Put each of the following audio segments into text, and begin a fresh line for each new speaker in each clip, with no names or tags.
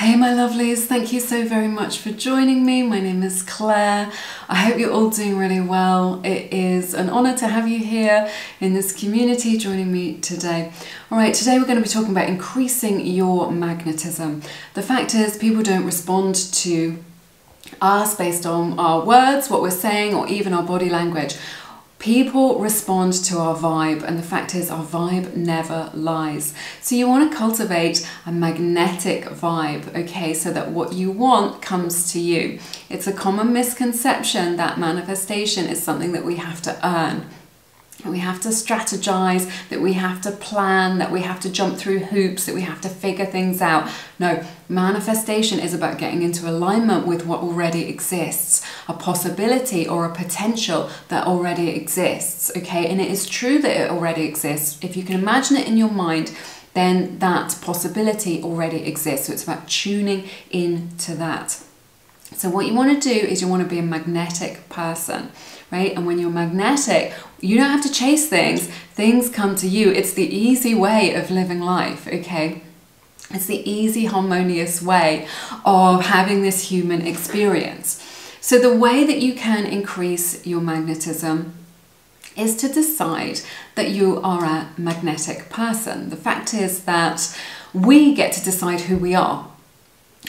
Hey, my lovelies, thank you so very much for joining me. My name is Clair. I hope you're all doing really well. It is an honor to have you here in this community joining me today. All right, today we're going to be talking about increasing your magnetism. The fact is, people don't respond to us based on our words, what we're saying, or even our body language. People respond to our vibe, and the fact is, our vibe never lies. So, you want to cultivate a magnetic vibe, okay, so that what you want comes to you. It's a common misconception that manifestation is something that we have to earn we have to strategize, that we have to plan, that we have to jump through hoops, that we have to figure things out. No, manifestation is about getting into alignment with what already exists, a possibility or a potential that already exists, okay? And it is true that it already exists. If you can imagine it in your mind, then that possibility already exists. So it's about tuning in to that. So what you want to do is you want to be a magnetic person, right? And when you're magnetic, you don't have to chase things. Things come to you. It's the easy way of living life, okay? It's the easy, harmonious way of having this human experience. So the way that you can increase your magnetism is to decide that you are a magnetic person. The fact is that we get to decide who we are.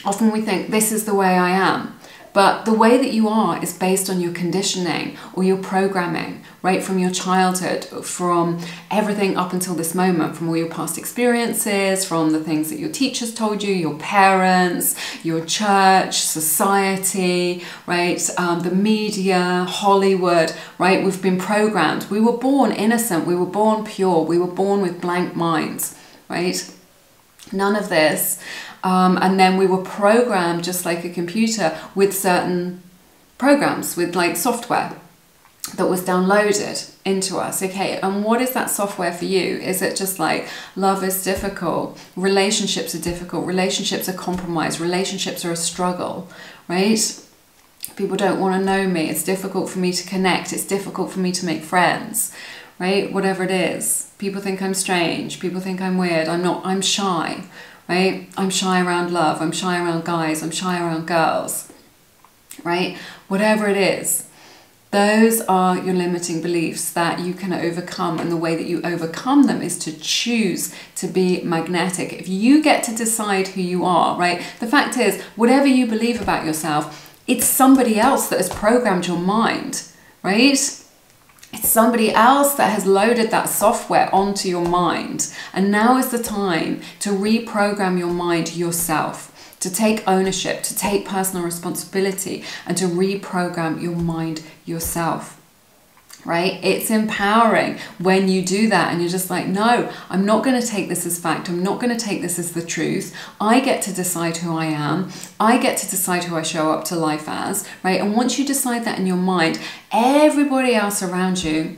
Often we think, this is the way I am. But the way that you are is based on your conditioning or your programming, right? From your childhood, from everything up until this moment, from all your past experiences, from the things that your teachers told you, your parents, your church, society, right? Um, the media, Hollywood, right? We've been programmed. We were born innocent, we were born pure, we were born with blank minds, right? None of this um, and then we were programmed just like a computer with certain programs, with like software that was downloaded into us. Okay, and what is that software for you? Is it just like love is difficult, relationships are difficult, relationships are compromised, relationships are a struggle, right? People don't want to know me, it's difficult for me to connect, it's difficult for me to make friends, right? Whatever it is. People think I'm strange, people think I'm weird, I'm not, I'm shy right? I'm shy around love, I'm shy around guys, I'm shy around girls, right? Whatever it is, those are your limiting beliefs that you can overcome, and the way that you overcome them is to choose to be magnetic. If you get to decide who you are, right? The fact is, whatever you believe about yourself, it's somebody else that has programmed your mind, right? It's somebody else that has loaded that software onto your mind. And now is the time to reprogram your mind yourself, to take ownership, to take personal responsibility, and to reprogram your mind yourself right? It's empowering when you do that and you're just like, no, I'm not going to take this as fact. I'm not going to take this as the truth. I get to decide who I am. I get to decide who I show up to life as, right? And once you decide that in your mind, everybody else around you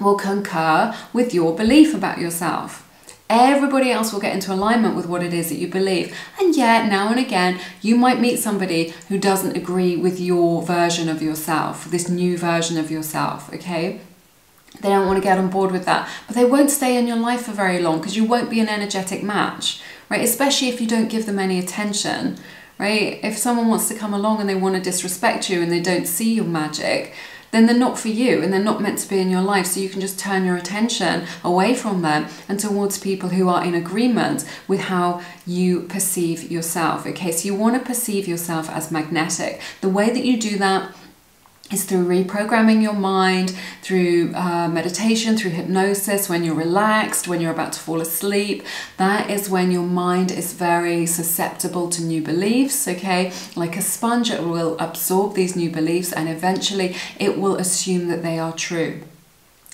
will concur with your belief about yourself. Everybody else will get into alignment with what it is that you believe. And yet, now and again, you might meet somebody who doesn't agree with your version of yourself, this new version of yourself, okay? They don't want to get on board with that, but they won't stay in your life for very long because you won't be an energetic match, right? Especially if you don't give them any attention, right? If someone wants to come along and they want to disrespect you and they don't see your magic, then they're not for you and they're not meant to be in your life. So you can just turn your attention away from them and towards people who are in agreement with how you perceive yourself. Okay, so you want to perceive yourself as magnetic. The way that you do that is through reprogramming your mind, through uh, meditation, through hypnosis, when you're relaxed, when you're about to fall asleep. That is when your mind is very susceptible to new beliefs, okay? Like a sponge, it will absorb these new beliefs and eventually it will assume that they are true.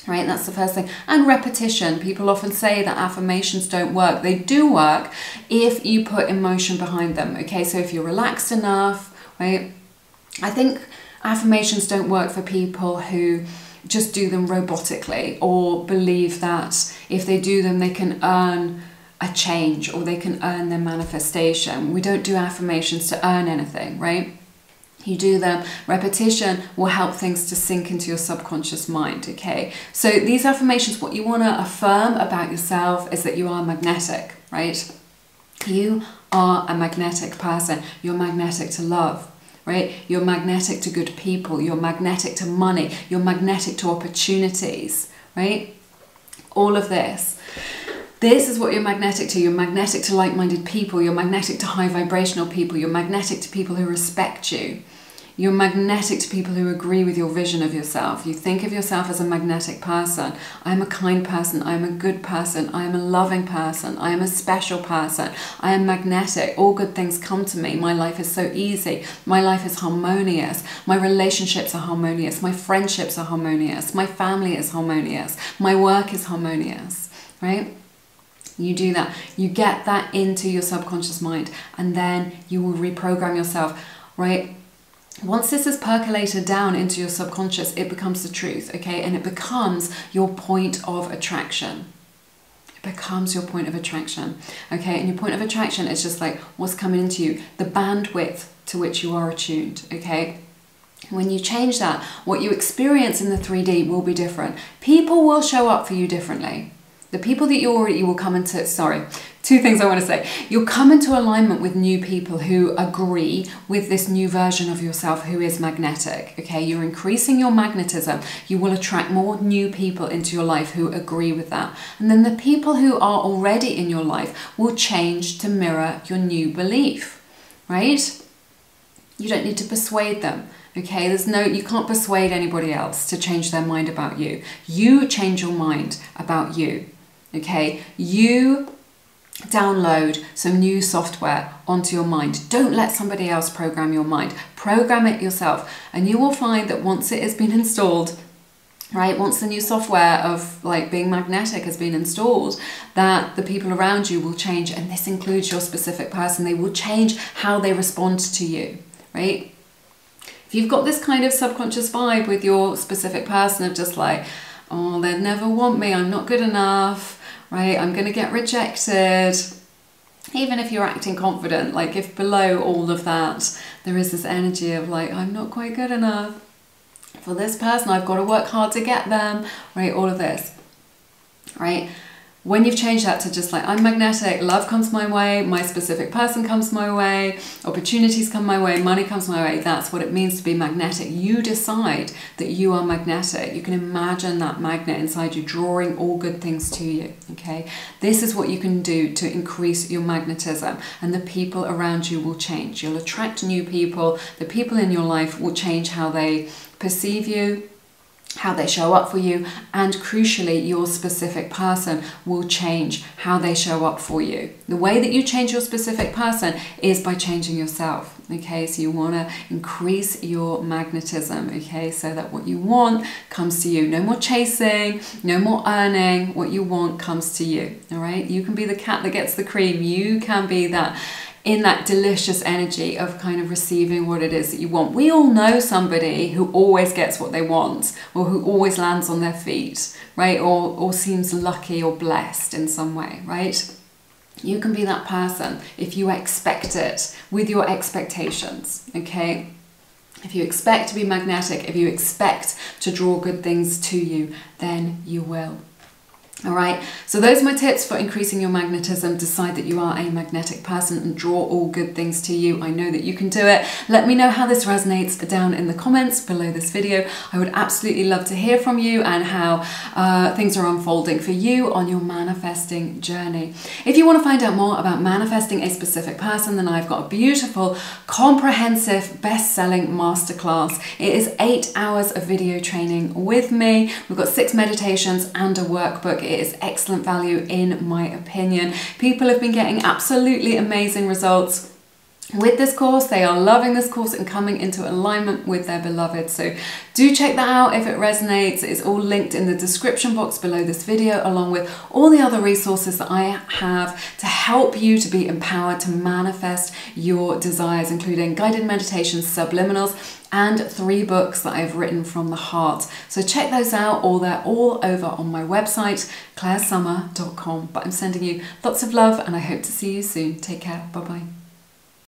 Right, that's the first thing. And repetition. People often say that affirmations don't work. They do work if you put emotion behind them. Okay, so if you're relaxed enough, right? I think affirmations don't work for people who just do them robotically or believe that if they do them they can earn a change or they can earn their manifestation. We don't do affirmations to earn anything, right? You do them, repetition will help things to sink into your subconscious mind, okay? So these affirmations, what you want to affirm about yourself is that you are magnetic, right? You are a magnetic person. You're magnetic to love, right? You're magnetic to good people. You're magnetic to money. You're magnetic to opportunities, right? All of this. This is what you're magnetic to. You're magnetic to like minded people. You're magnetic to high vibrational people. You're magnetic to people who respect you. You're magnetic to people who agree with your vision of yourself. You think of yourself as a magnetic person. I'm a kind person. I'm a good person. I am a loving person. I am a special person. I am magnetic. All good things come to me. My life is so easy. My life is harmonious. My relationships are harmonious. My friendships are harmonious. My family is harmonious. My work is harmonious, right? You do that. You get that into your subconscious mind and then you will reprogram yourself, right? Once this is percolated down into your subconscious, it becomes the truth, okay? And it becomes your point of attraction. It becomes your point of attraction, okay? And your point of attraction is just like what's coming into you, the bandwidth to which you are attuned, okay? When you change that, what you experience in the 3D will be different. People will show up for you differently. The people that you already will come into, sorry, two things I want to say. You'll come into alignment with new people who agree with this new version of yourself who is magnetic. Okay, you're increasing your magnetism. You will attract more new people into your life who agree with that. And then the people who are already in your life will change to mirror your new belief, right? You don't need to persuade them. Okay, there's no, you can't persuade anybody else to change their mind about you. You change your mind about you. Okay, you download some new software onto your mind. Don't let somebody else program your mind. Program it yourself, and you will find that once it has been installed, right once the new software of like being magnetic has been installed that the people around you will change. And this includes your specific person. They will change how they respond to you right? If you've got this kind of subconscious vibe with your specific person of just like oh they'd never want me. I'm not good enough right? I'm going to get rejected. Even if you're acting confident, like if below all of that, there is this energy of like, I'm not quite good enough for this person, I've got to work hard to get them, right? All of this, right? When you've changed that to just like I'm magnetic, love comes my way, my specific person comes my way, opportunities come my way, money comes my way, that's what it means to be magnetic. You decide that you are magnetic. You can imagine that magnet inside you drawing all good things to you. Okay, this is what you can do to increase your magnetism, and the people around you will change. You'll attract new people, the people in your life will change how they perceive you how they show up for you, and crucially, your specific person will change how they show up for you. The way that you change your specific person is by changing yourself. Okay, so you want to increase your magnetism, okay, so that what you want comes to you. No more chasing, no more earning. What you want comes to you. All right, you can be the cat that gets the cream, you can be that in that delicious energy of kind of receiving what it is that you want. We all know somebody who always gets what they want or who always lands on their feet, right? Or, or seems lucky or blessed in some way, right? You can be that person if you expect it with your expectations, okay? If you expect to be magnetic, if you expect to draw good things to you, then you will. All right, so those are my tips for increasing your magnetism. Decide that you are a magnetic person and draw all good things to you. I know that you can do it. Let me know how this resonates down in the comments below this video. I would absolutely love to hear from you and how uh, things are unfolding for you on your manifesting journey. If you want to find out more about manifesting a specific person, then I've got a beautiful, comprehensive, best-selling masterclass. It is eight hours of video training with me. We've got six meditations and a workbook it is excellent value in my opinion. People have been getting absolutely amazing results with this course. They are loving this course and coming into alignment with their beloved. So do check that out if it resonates. It's all linked in the description box below this video, along with all the other resources that I have to help you to be empowered to manifest your desires, including guided meditations, subliminals, and three books that I've written from the heart. So check those out, or they're all over on my website, clairsummer.com. But I'm sending you lots of love and I hope to see you soon. Take care. Bye bye.